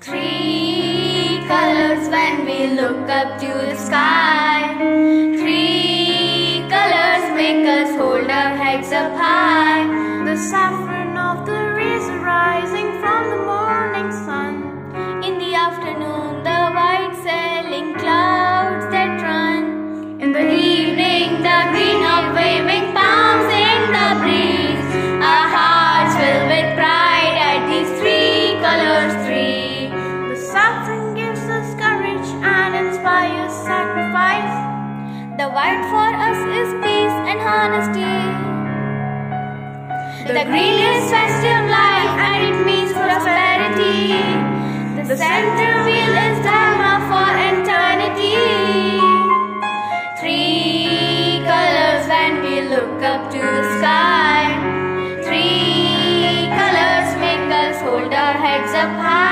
Three colors when we look up to the sky. Three colors make us hold our heads up high. The saffron The green is festive life and it means prosperity. The center wheel is Dharma for eternity. Three colors when we look up to the sky. Three colors make us hold our heads up high.